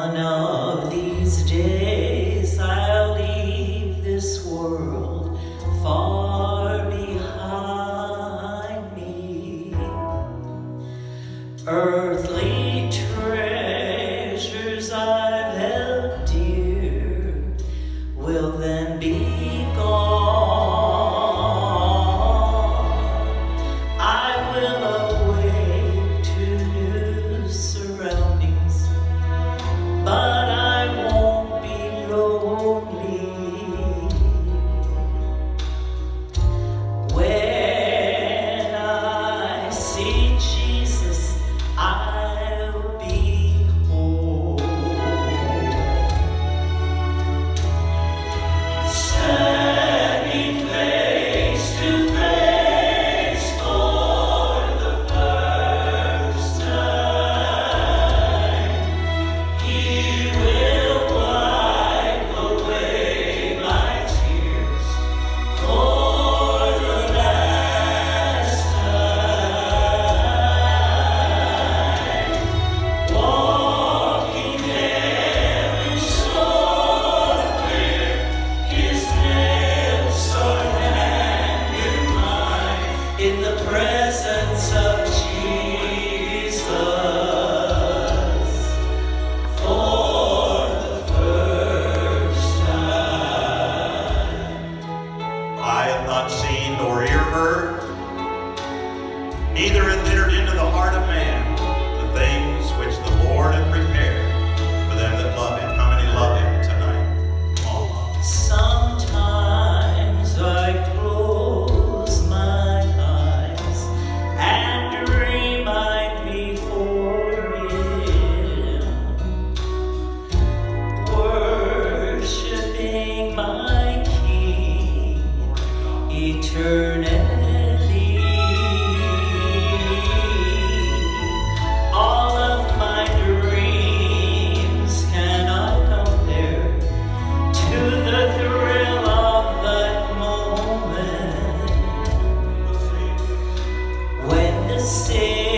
One of these days I'll leave this world far behind me. Earthly treasures I've held dear will then. neither hath entered into the heart of man the things which the Lord hath prepared for them that love him. How many love him tonight? All oh. Sometimes I close my eyes and remind me before him, worshiping my King, eternal. stay.